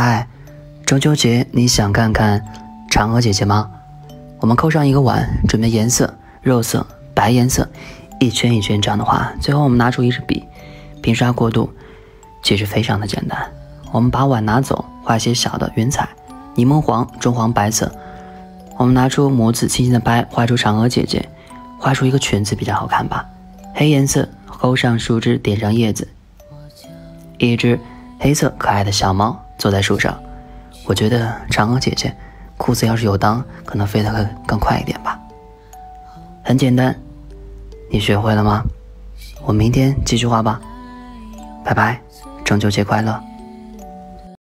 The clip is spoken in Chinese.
嗨，中秋节你想看看嫦娥姐姐吗？我们扣上一个碗，准备颜色，肉色、白颜色，一圈一圈这样的画。最后我们拿出一支笔，平刷过渡。其实非常的简单，我们把碗拿走，画些小的云彩，柠檬黄、中黄、白色。我们拿出模子，轻轻的拍，画出嫦娥姐姐，画出一个裙子比较好看吧。黑颜色，勾上树枝，点上叶子，一只黑色可爱的小猫坐在树上。我觉得嫦娥姐姐裤子要是有裆，可能飞得更更快一点吧。很简单，你学会了吗？我明天继续画吧。拜拜，中秋节快乐。